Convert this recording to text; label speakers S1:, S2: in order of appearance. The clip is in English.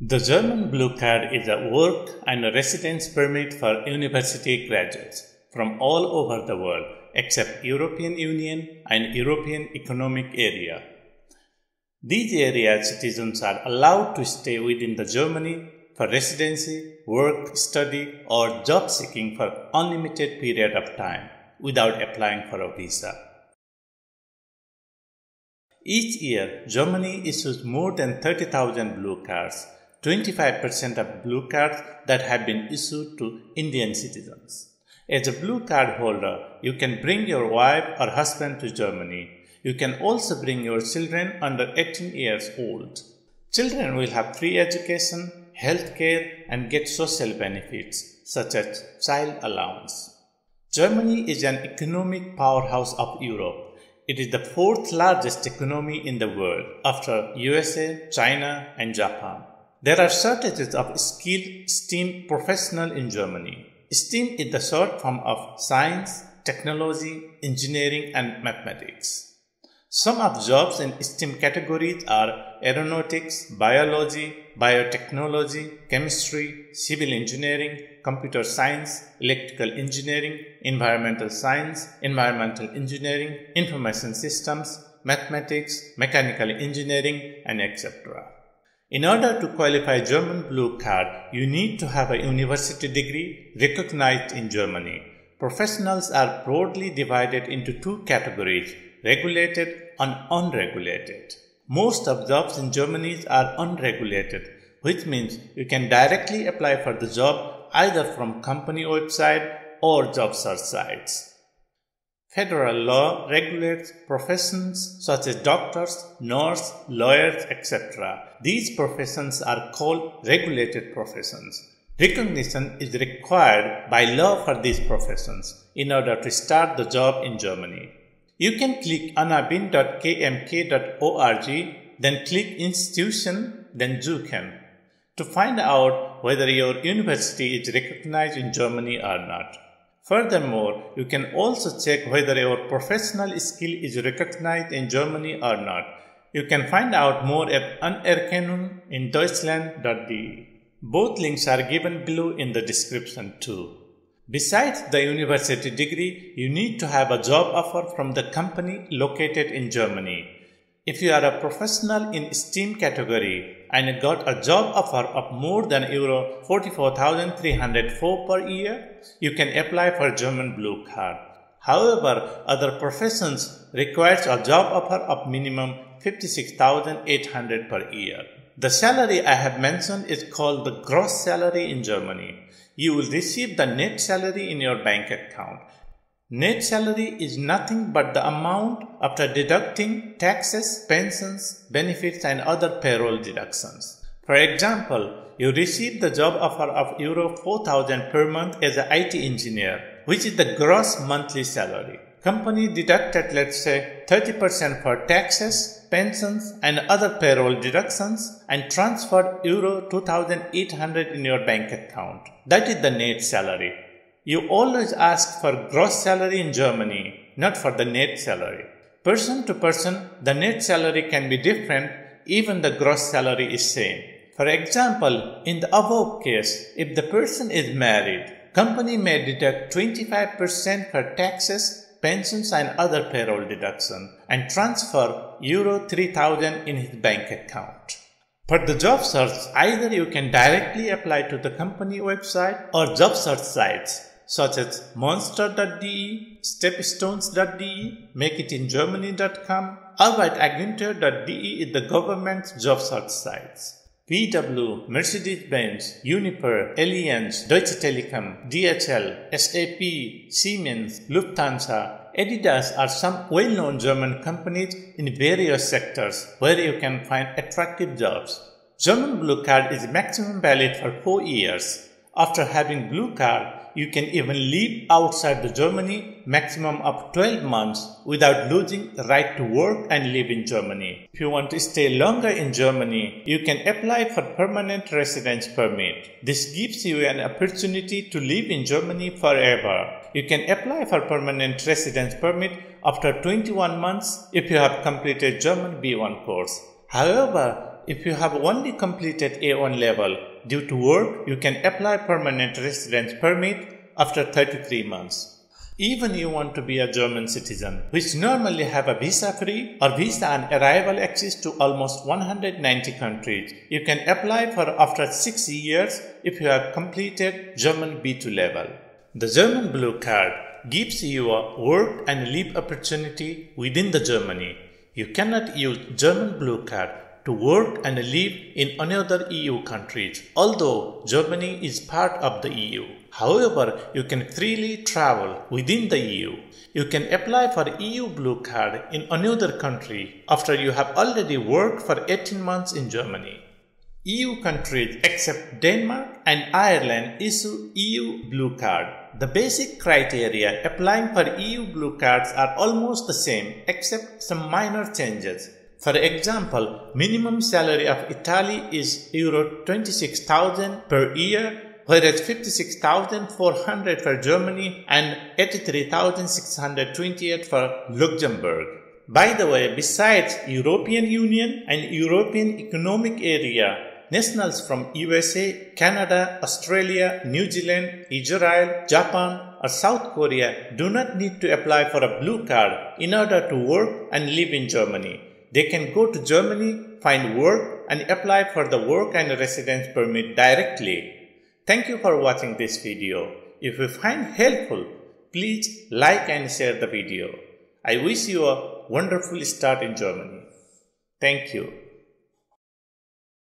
S1: The German Blue Card is a work and a residence permit for university graduates from all over the world except European Union and European Economic Area. These area citizens are allowed to stay within the Germany for residency, work, study or job seeking for unlimited period of time without applying for a visa. Each year, Germany issues more than 30,000 blue cards 25% of blue cards that have been issued to Indian citizens. As a blue card holder, you can bring your wife or husband to Germany. You can also bring your children under 18 years old. Children will have free education, health care, and get social benefits such as child allowance. Germany is an economic powerhouse of Europe. It is the fourth largest economy in the world after USA, China, and Japan. There are shortages of skilled STEM professionals in Germany. STEM is the short form of science, technology, engineering, and mathematics. Some of jobs in STEM categories are aeronautics, biology, biotechnology, chemistry, civil engineering, computer science, electrical engineering, environmental science, environmental engineering, information systems, mathematics, mechanical engineering, and etc. In order to qualify German Blue Card, you need to have a university degree recognized in Germany. Professionals are broadly divided into two categories, regulated and unregulated. Most of jobs in Germany are unregulated, which means you can directly apply for the job either from company website or job search sites. Federal law regulates professions such as doctors, nurses, lawyers, etc. These professions are called regulated professions. Recognition is required by law for these professions in order to start the job in Germany. You can click anabin.kmk.org, then click institution, then Suchen to find out whether your university is recognized in Germany or not. Furthermore, you can also check whether your professional skill is recognized in Germany or not. You can find out more at Anerkennung in Deutschland.de. Both links are given below in the description too. Besides the university degree, you need to have a job offer from the company located in Germany. If you are a professional in STEM category, and got a job offer of more than euro 44,304 per year, you can apply for German Blue Card. However, other professions requires a job offer of minimum 56,800 per year. The salary I have mentioned is called the gross salary in Germany. You will receive the net salary in your bank account. Net salary is nothing but the amount after deducting taxes, pensions, benefits and other payroll deductions. For example, you receive the job offer of Euro 4000 per month as an IT engineer, which is the gross monthly salary. Company deducted let's say 30% for taxes, pensions and other payroll deductions and transferred Euro 2800 in your bank account. That is the net salary. You always ask for gross salary in Germany, not for the net salary. Person to person, the net salary can be different even the gross salary is same. For example, in the above case, if the person is married, company may deduct 25% for taxes, pensions and other payroll deduction and transfer euro 3000 in his bank account. For the job search, either you can directly apply to the company website or job search sites such as monster.de, stepstones.de, makeitingermany.com, arbeitsagentur.de is the government's job search sites. VW, Mercedes-Benz, Uniper, Allianz, Deutsche Telekom, DHL, SAP, Siemens, Lufthansa, Adidas are some well-known German companies in various sectors where you can find attractive jobs. German Blue Card is maximum valid for 4 years. After having Blue Card, you can even live outside the Germany maximum of 12 months without losing the right to work and live in Germany. If you want to stay longer in Germany, you can apply for permanent residence permit. This gives you an opportunity to live in Germany forever. You can apply for permanent residence permit after 21 months if you have completed German B1 course. However, if you have only completed A1 level due to work, you can apply permanent residence permit after 33 months. Even you want to be a German citizen, which normally have a visa free or visa and arrival access to almost 190 countries. You can apply for after 6 years if you have completed German B2 level. The German Blue Card gives you a work and live opportunity within the Germany. You cannot use German Blue Card to work and live in another EU countries, although Germany is part of the EU. However, you can freely travel within the EU. You can apply for EU Blue Card in another country after you have already worked for 18 months in Germany. EU countries except Denmark and Ireland issue EU Blue Card. The basic criteria applying for EU Blue Cards are almost the same except some minor changes. For example, minimum salary of Italy is Euro 26,000 per year whereas 56,400 for Germany and 83,628 for Luxembourg. By the way, besides European Union and European Economic Area, nationals from USA, Canada, Australia, New Zealand, Israel, Japan, or South Korea do not need to apply for a blue card in order to work and live in Germany. They can go to Germany, find work, and apply for the work and residence permit directly. Thank you for watching this video. If you find helpful, please like and share the video. I wish you a wonderful start in Germany. Thank you.